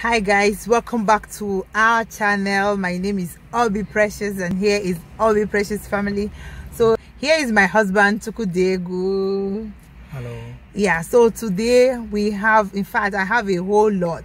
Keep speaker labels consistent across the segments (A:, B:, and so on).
A: hi guys. Welcome back to our channel. My name is Oby Precious and here is Oby Precious family. So here is my husband Tukudegu
B: hello.
A: Yeah so today we have in fact I have a whole lot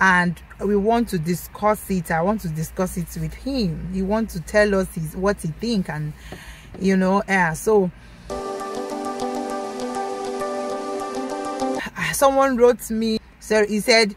A: and we want to discuss it. I want to discuss it with him. He wants to tell us his what he think and you know yeah so. Someone wrote me so he said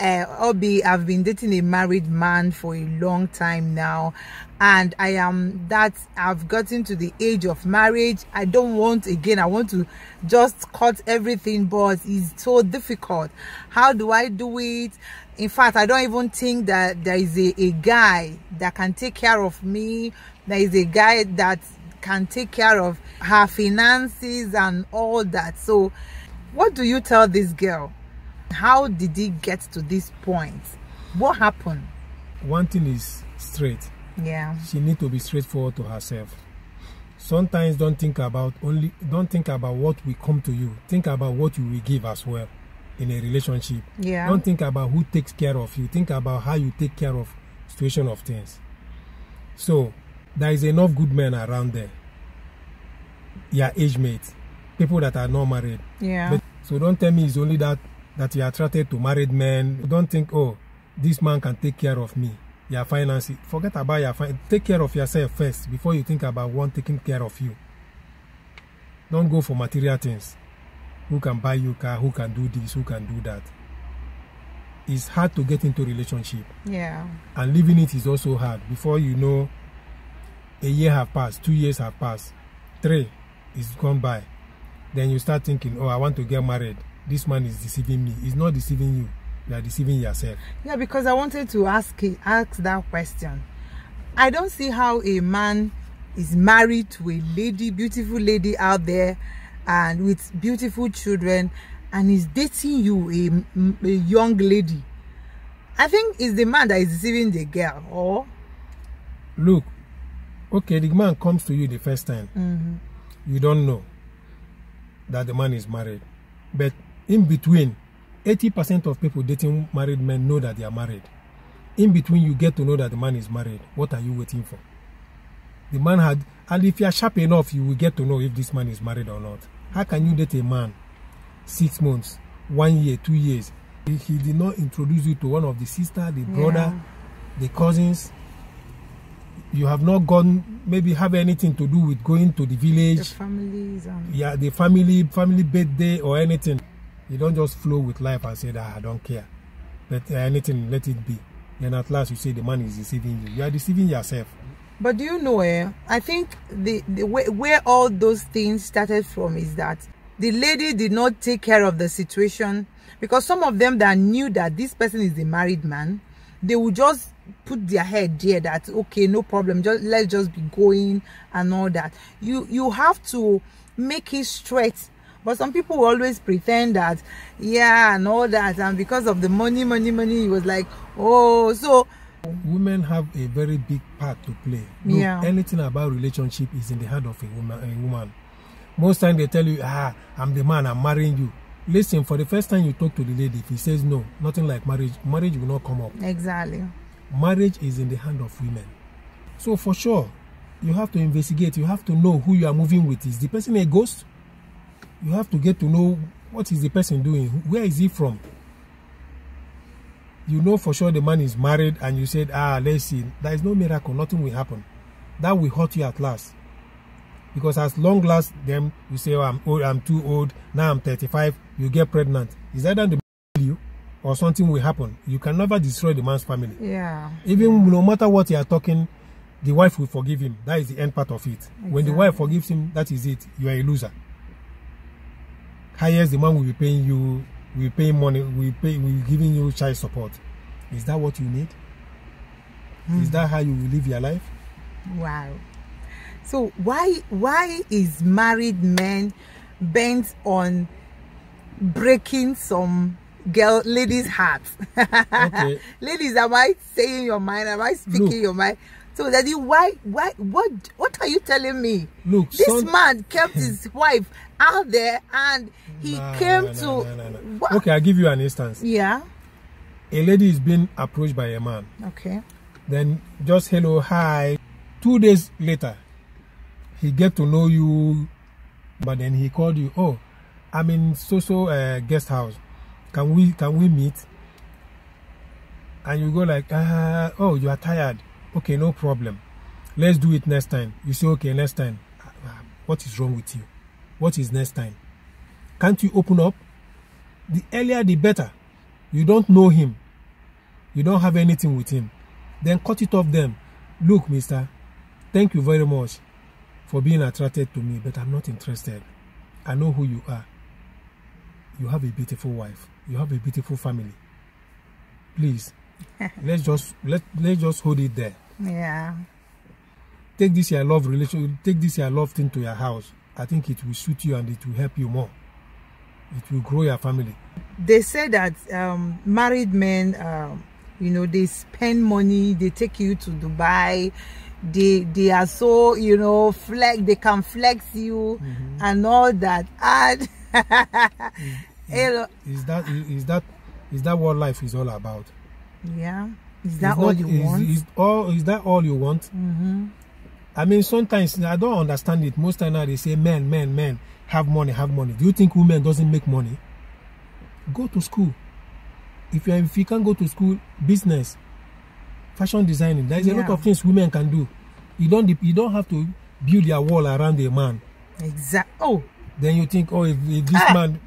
A: uh, Oby, I've been dating a married man for a long time now, and I am that I've gotten to the age of marriage. I don't want again, I want to just cut everything, but it's so difficult. How do I do it? In fact, I don't even think that there is a, a guy that can take care of me. There is a guy that can take care of her finances and all that. So, what do you tell this girl? How did he get to this point? What happened?
B: One thing is straight.
A: Yeah.
B: She need to be straightforward to herself. Sometimes don't think about only don't think about what will come to you. Think about what you will give as well in a relationship.
A: Yeah.
B: Don't think about who takes care of you. Think about how you take care of situation of things. So there is enough good men around there. Your age mates. People that are not married.
A: Yeah.
B: But, so don't tell me it's only that that you're attracted to married men. Don't think, oh, this man can take care of me. Your finances. Forget about your finances. Take care of yourself first before you think about one taking care of you. Don't go for material things. Who can buy you car? Who can do this? Who can do that? It's hard to get into relationship.
A: Yeah.
B: And living it is also hard. Before you know, a year have passed, two years have passed, three is gone by. Then you start thinking, oh, I want to get married this man is deceiving me. He's not deceiving you. You are deceiving yourself.
A: Yeah, because I wanted to ask ask that question. I don't see how a man is married to a lady, beautiful lady out there, and with beautiful children, and is dating you, a, a young lady. I think it's the man that is deceiving the girl, or
B: look, okay, the man comes to you the first time.
A: Mm -hmm.
B: You don't know that the man is married, but in between 80% of people dating married men know that they are married. In between you get to know that the man is married. What are you waiting for? The man had and if you are sharp enough you will get to know if this man is married or not. How can you date a man six months one year two years? He did not introduce you to one of the sister the brother yeah. the cousins. You have not gone maybe have anything to do with going to the village. The
A: families and...
B: yeah the family family birthday or anything you don't just flow with life and say that I don't care. Let uh, anything, let it be. Then at last you say the man is deceiving you. You are deceiving yourself.
A: But do you know, eh, I think the, the way, where all those things started from is that the lady did not take care of the situation because some of them that knew that this person is a married man, they would just put their head there that okay, no problem, just let's just be going and all that. You you have to make it straight but some people always pretend that yeah and all that and because of the money money money it was like oh so.
B: Women have a very big part to play.
A: Look, yeah.
B: anything about relationship is in the hand of a woman a woman. Most time they tell you ah i'm the man i'm marrying you. Listen for the first time you talk to the lady if he says no nothing like marriage. Marriage will not come up.
A: Exactly.
B: Marriage is in the hand of women. So for sure you have to investigate you have to know who you are moving with. Is the person a ghost you have to get to know what is the person doing. Where is he from? You know for sure the man is married and you said ah let's see. There is no miracle. Nothing will happen. That will hurt you at last. Because as long last them you say oh, i'm old i'm too old. Now i'm 35 you get pregnant. Is that the you? Or something will happen. You can never destroy the man's family.
A: Yeah.
B: Even no matter what you are talking the wife will forgive him. That is the end part of it. Exactly. when the wife forgives him that is it. You are a loser highest the man will be paying you will pay money will pay will giving you child support. Is that what you need? Mm. is hmm. that how you will live your life?
A: Wow. So why why is married men bent on breaking some girl ladies hearts? Okay. ladies am i saying your mind? Am i speaking Look, your mind so daddy why why what what are you telling me
B: Look,
A: this son... man kept his wife out there and he
B: nah,
A: came
B: nah,
A: to
B: nah, okay i'll give you an instance
A: yeah
B: a lady is being approached by a man.
A: Okay.
B: Then just hello, hi. Two days later, he get to know you, but then he called you. Oh, I'm in so so uh, guest house. Can we can we meet? And you go like, uh, oh, you are tired. Okay, no problem. Let's do it next time. You say, okay, next time. What is wrong with you? What is next time? Can't you open up? The earlier, the better. You don't know him. You don't have anything with him. Then cut it off them. Look, mister, thank you very much for being attracted to me, but I'm not interested. I know who you are. You have a beautiful wife. You have a beautiful family. Please, let's just let let's just hold it there.
A: Yeah.
B: Take this your love relation. Take this your love thing to your house. I think it will suit you and it will help you more. It will grow your family.
A: They say that um, married men, um, you know, they spend money. They take you to Dubai. They they are so you know flex. They can flex you and all that. And Hello.
B: Is that is that is that what life is all about?
A: Yeah, is that all you
B: is,
A: want?
B: Is all is that all you want?
A: mm-hmm.
B: I mean, sometimes I don't understand it. Most time now they say, men, men, men, have money, have money. Do you think women doesn't make money? Go to school. If you if you can't go to school, business, fashion designing. There is a lot of things women can do. You don't you don't have to build your wall around a man.
A: Exactly. Oh.
B: Then you think, oh, if, if this
A: Ah.
B: man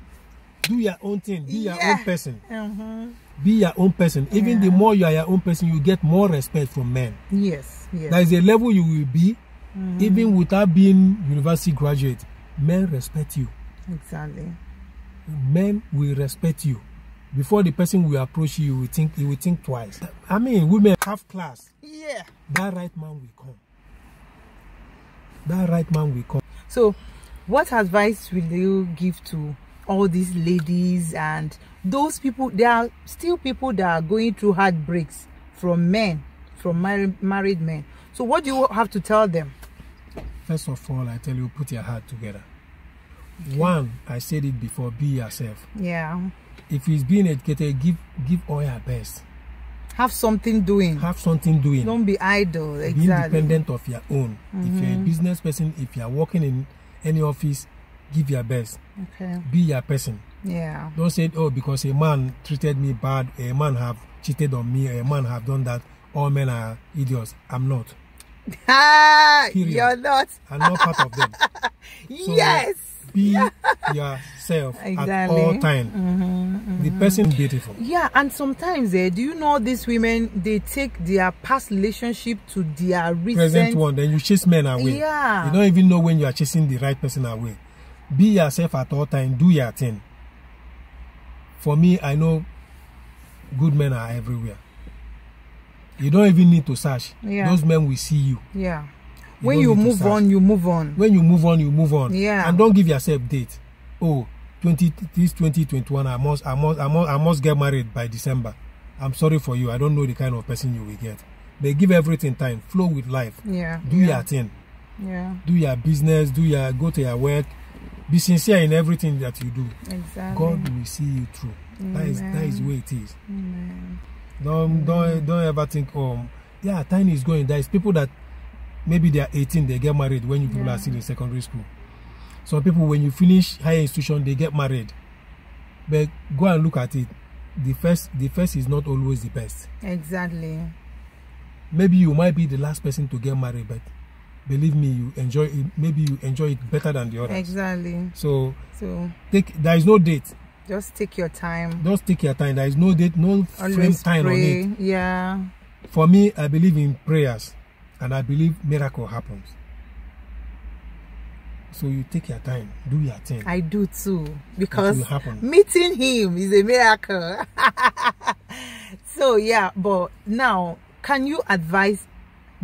B: do your own thing, be your own person,
A: Mm-hmm.
B: Be your own person. Even the more you are your own person, you get more respect from men.
A: Yes. Yes.
B: There is a level you will be,
A: Mm.
B: even without being university graduate. Men respect you.
A: exactly.
B: Men will respect you. Before the person will approach you, you will think he will think twice. I mean, women have class.
A: Yeah.
B: That right man will come. That right man will come.
A: So, what advice will you give to all these ladies and those people? There are still people that are going through heartbreaks from men, from married married men. So, what do you have to tell them?
B: First of all, I tell you, put your heart together. One, I said it before, be yourself.
A: Yeah,
B: If it's being educated, give give all your best.
A: have something doing.
B: Have something doing.
A: Don't be idle.
B: be
A: Exactly. Mm-hmm.
B: independent of your own. If you're a business person, if you're working in any office, give your best.
A: Okay.
B: Be your person.
A: Yeah.
B: Don't say, oh, because a man treated me bad, a man have cheated on me, a man have done that, all men are idiots. I'm not.
A: Ah, you're not.
B: I'm not part of them.
A: yes.
B: Be yourself at all time. The person is beautiful.
A: Yeah, and sometimes, eh, do you know these women? They take their past relationship to their recent.
B: Present one, then you chase men away.
A: Yeah.
B: You don't even know when you are chasing the right person away. Be yourself at all time. Do your thing. For me, I know good men are everywhere. You don't even need to search.
A: Yeah.
B: Those men will see you.
A: Yeah.
B: You
A: when you move on, you move on.
B: When you move on, you move on.
A: Yeah.
B: And don't give yourself date. Oh, 20, this 2021, I must, I must, I must, I must get married by December. I'm sorry for you. I don't know the kind of person you will get. They give everything time. Flow with life.
A: Yeah.
B: Do
A: yeah.
B: your thing.
A: Yeah.
B: Do your business. Do your go to your work. Be sincere in everything that you do.
A: Exactly.
B: God will see you through. That is that is way it is.
A: Amen.
B: Don't don't don't ever think um yeah time is going. There is people that maybe they are 18 they get married when you people
A: Yeah.
B: are still in secondary school. Some people when you finish higher institution they get married. But go and look at it. The first the first is not always the best.
A: Exactly.
B: Maybe you might be the last person to get married, but believe me, you enjoy it. Maybe you enjoy it better than the others.
A: Exactly.
B: So
A: So
B: take there is no date.
A: just take your time.
B: Just take your time. There is no date, no frame time on it.
A: Yeah.
B: For me, I believe in prayers, and I believe miracle happens. So you take your time, do your thing.
A: I do too. Because meeting him is a miracle. so yeah, but now can you advise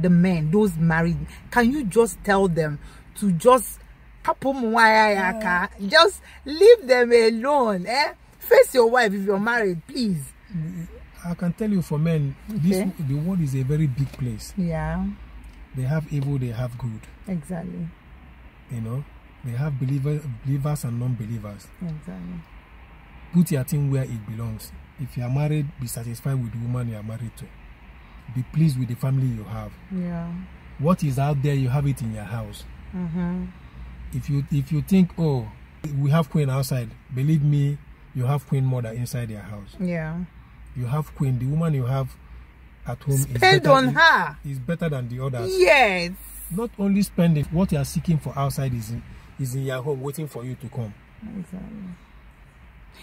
A: the men, those married, can you just tell them to just just leave them alone, eh? Face your wife if you're married, please.
B: I can tell you, for men, this
A: Okay.
B: the world is a very big place.
A: Yeah,
B: They have evil, they have good.
A: exactly.
B: You know, they have believer, believers and non-believers.
A: Exactly.
B: Put your thing where it belongs. if you are married be satisfied with the woman you are married to be pleased with the family you have
A: Yeah.
B: what is out there you have it in your house
A: Mm-hmm.
B: if you if you think oh we have queen outside believe me you have queen mother inside your house
A: Yeah.
B: you have queen the woman you have at home is
A: Spend
B: better,
A: on her.
B: is better than the others
A: Yes.
B: not only spending what you are seeking for outside is in, is in your home waiting for you to come
A: Exactly.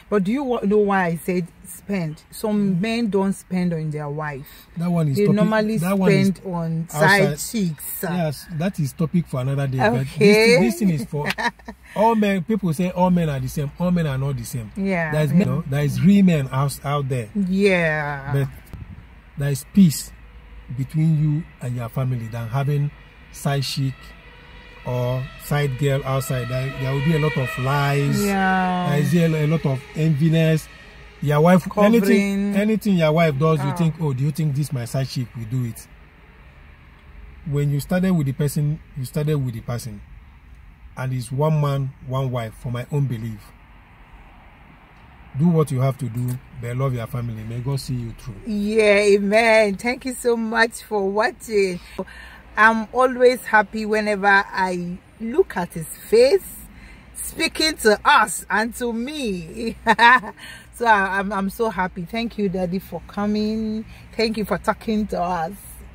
A: But do you know why I said spend? Some hmm. men don't spend on their wife.
B: that one is
A: They
B: topic,
A: normally
B: that
A: spend on side
B: outside.
A: cheeks.
B: yes that is topic for another day but
A: Okay.
B: this, this thing is for all men people say all men are the same all men are not the same
A: Yeah.
B: there is
A: yeah.
B: men, no, there is real men out, out there
A: Yeah.
B: but there is peace between you and your family than having side chic or side girl outside there, there will be a lot of lies
A: yeah.
B: there is a, a lot of enviness your wife anything
A: Covering.
B: anything your wife does you
A: Ah.
B: think oh do you think this my side chick will do it when you started with the person you started with the person and it's one man one wife for my own belief do what you have to do but love your family may god see you through
A: Yeah, amen. Thank you so much for watching. I'm always happy whenever I look at his face speaking to us and to me. so I'm, I'm so happy. Thank you, Daddy, for coming. Thank you for talking to us.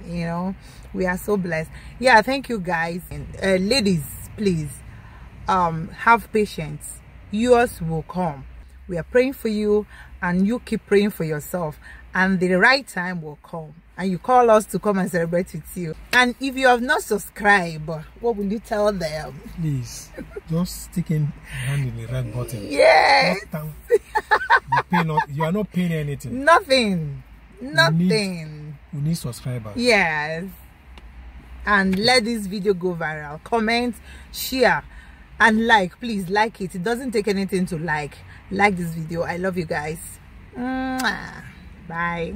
A: You know, we are so blessed. Yeah, thank you guys. And, uh, ladies, please um have patience yours will come we are praying for you and you keep praying for yourself and the right time will come. And you call us to come and celebrate with you. And if you have not subscribed what will you tell them?
B: Please just stick in hand in the red button.
A: Yes.
B: You pay not you are not paying anything.
A: Nothing. Nothing.
B: we need subscribers.
A: Yes. And let this video go viral. Comment share and like. Please like it. It doesn't take anything to like. Like this video. I love you guys. Mwah. Bye